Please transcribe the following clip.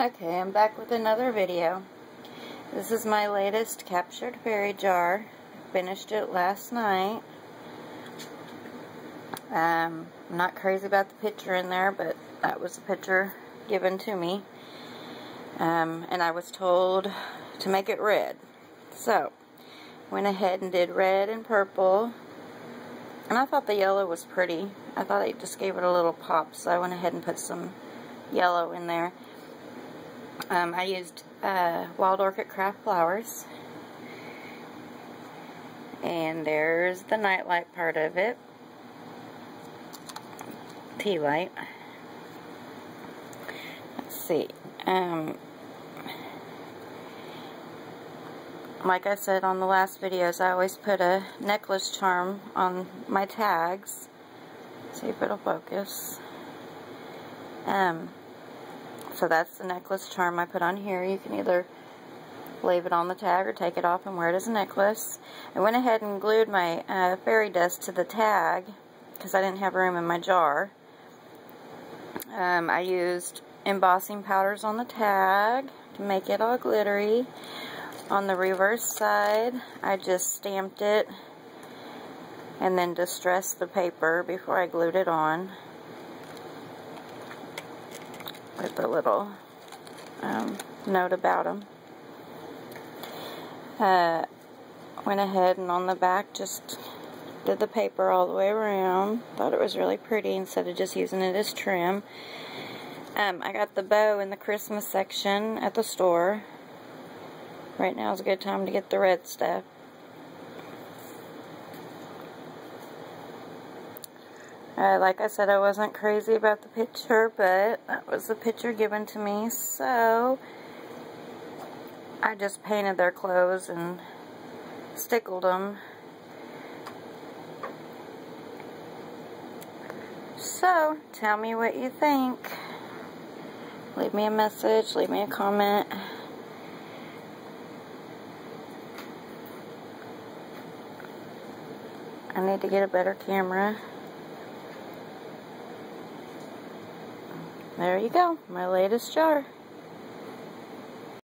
Okay, I'm back with another video. This is my latest captured fairy jar. Finished it last night. Um, I'm not crazy about the picture in there, but that was a picture given to me. Um, and I was told to make it red. So, went ahead and did red and purple. And I thought the yellow was pretty. I thought it just gave it a little pop, so I went ahead and put some yellow in there. Um, I used uh, Wild Orchid Craft Flowers. And there's the nightlight part of it. Tea light. Let's see. Um, like I said on the last videos, I always put a necklace charm on my tags. See if it'll focus. Um, so that's the necklace charm I put on here. You can either leave it on the tag or take it off and wear it as a necklace. I went ahead and glued my uh, fairy dust to the tag because I didn't have room in my jar. Um, I used embossing powders on the tag to make it all glittery. On the reverse side, I just stamped it and then distressed the paper before I glued it on with a little um, note about them. Uh, went ahead and on the back just did the paper all the way around. Thought it was really pretty instead of just using it as trim. Um, I got the bow in the Christmas section at the store. Right now is a good time to get the red stuff. Uh, like I said, I wasn't crazy about the picture, but that was the picture given to me, so I just painted their clothes and stickled them. So, tell me what you think. Leave me a message, leave me a comment. I need to get a better camera. There you go, my latest jar.